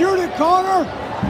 Shoot it, Connor!